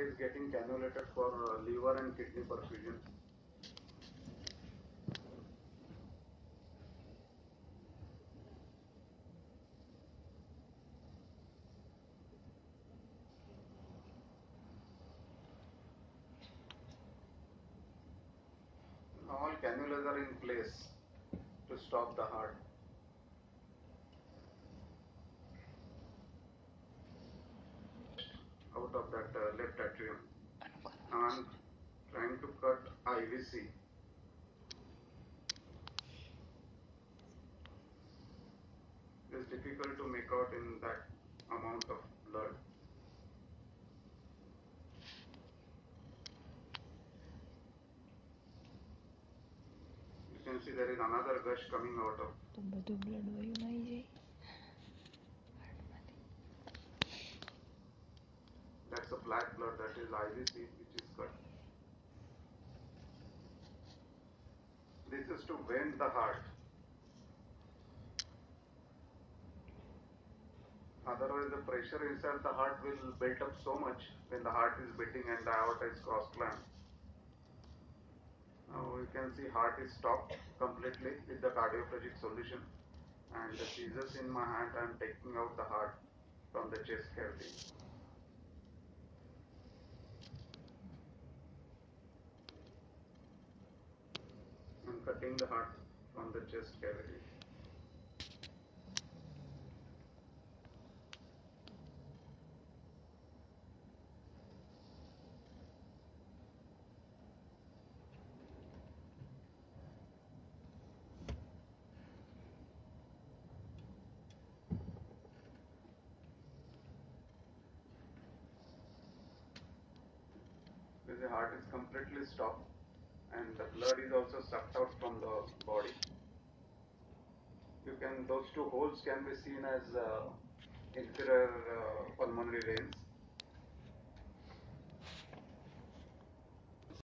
is getting cannulated for uh, liver and kidney perfusion. All cannulas are in place to stop the heart. Out of that uh, left atrium. Now I'm trying to cut IVC. It's difficult to make out in that amount of blood. You can see there is another gush coming out of black blood, that is IVC which is cut. This is to vent the heart. Otherwise, the pressure inside the heart will build up so much when the heart is beating and the aorta is cross clamped. Now you can see heart is stopped completely with the cardioplegic solution. And the scissors in my hand, I am taking out the heart from the chest cavity. I'm cutting the heart from the chest cavity. The heart is completely stopped and the blood is also sucked out from the body. Can those two holes can be seen as uh, inferior uh, pulmonary veins